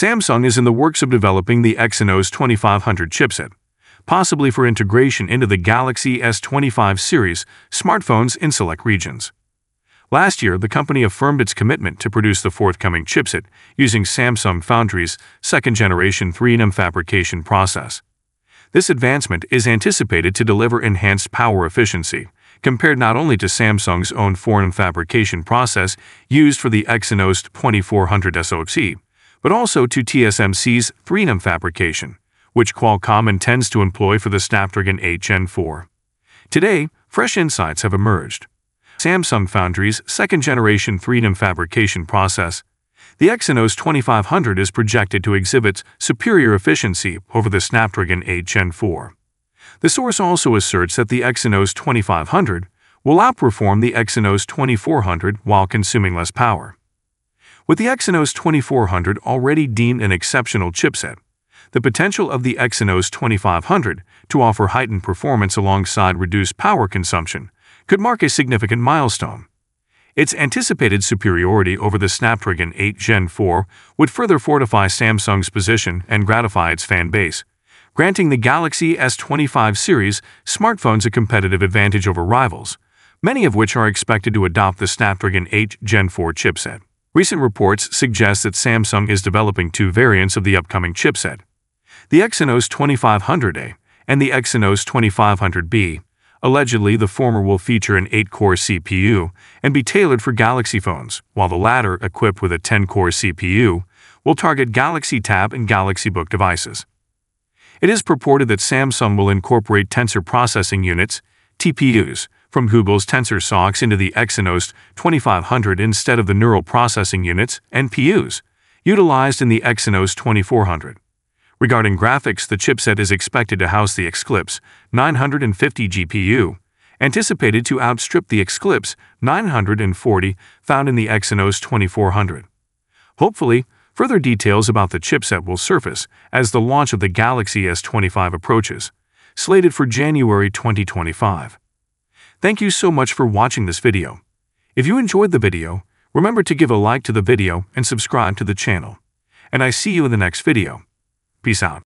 Samsung is in the works of developing the Exynos 2500 chipset, possibly for integration into the Galaxy S25 series smartphones in select regions. Last year, the company affirmed its commitment to produce the forthcoming chipset using Samsung Foundry's second-generation 3nm fabrication process. This advancement is anticipated to deliver enhanced power efficiency, compared not only to Samsung's own 4nm fabrication process used for the Exynos 2400 SoC, but also to TSMC's 3nm fabrication, which Qualcomm intends to employ for the Snapdragon 8 Gen 4. Today, fresh insights have emerged. Samsung Foundry's second-generation 3nm fabrication process, the Exynos 2500 is projected to exhibit superior efficiency over the Snapdragon 8 Gen 4. The source also asserts that the Exynos 2500 will outperform the Exynos 2400 while consuming less power. With the Exynos 2400 already deemed an exceptional chipset, the potential of the Exynos 2500 to offer heightened performance alongside reduced power consumption could mark a significant milestone. Its anticipated superiority over the Snapdragon 8 Gen 4 would further fortify Samsung's position and gratify its fan base, granting the Galaxy S25 series smartphones a competitive advantage over rivals, many of which are expected to adopt the Snapdragon 8 Gen 4 chipset. Recent reports suggest that Samsung is developing two variants of the upcoming chipset, the Exynos 2500A and the Exynos 2500B. Allegedly, the former will feature an 8-core CPU and be tailored for Galaxy phones, while the latter, equipped with a 10-core CPU, will target Galaxy Tab and Galaxy Book devices. It is purported that Samsung will incorporate tensor processing units, TPUs, from Google's Tensor SoCs into the Exynos 2500 instead of the neural processing units, NPUs, utilized in the Exynos 2400. Regarding graphics, the chipset is expected to house the Xclipse 950 GPU, anticipated to outstrip the Xclipse 940 found in the Exynos 2400. Hopefully, further details about the chipset will surface as the launch of the Galaxy S25 approaches, slated for January 2025. Thank you so much for watching this video. If you enjoyed the video, remember to give a like to the video and subscribe to the channel. And I see you in the next video. Peace out.